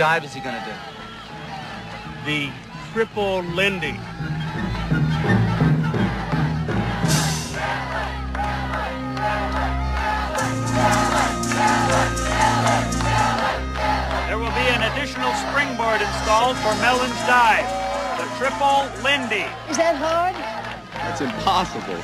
dive is he gonna do? The triple Lindy. There will be an additional springboard installed for Melon's dive. The triple Lindy. Is that hard? That's impossible.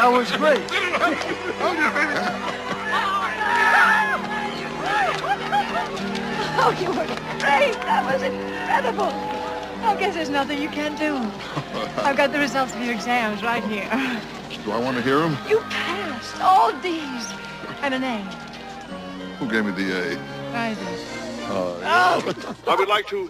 That was great. Oh, you were great. That was incredible. I guess there's nothing you can't do. I've got the results of your exams right here. Do I want to hear them? You passed all D's and an A. Who gave me the A? I did. Uh, Oh. I would like to